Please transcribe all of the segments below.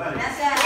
哎。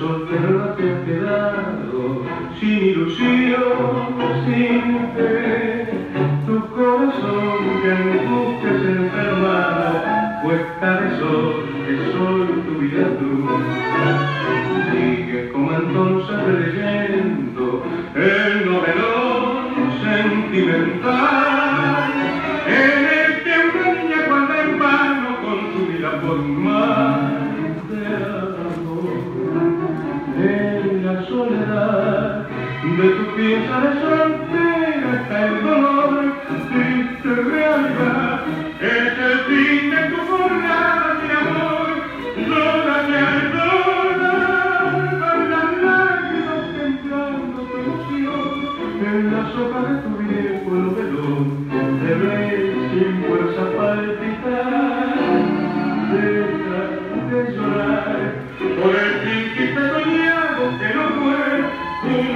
resolver la que has quedado sin ilusión, sin fe. Tu corazón que me busques enfermado, pues cabezón que soy tu vida tú. Sigue como entonces leyendo el novelón sentimental en el que un niño cuando hermano con su vida formal. Pieza de soltera está el dolor, triste realidad, es el fin de tu jornada de amor, llora de algodón, con las lágrimas temblando tu emoción, en la sopa de tu viejo novelón,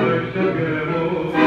Worship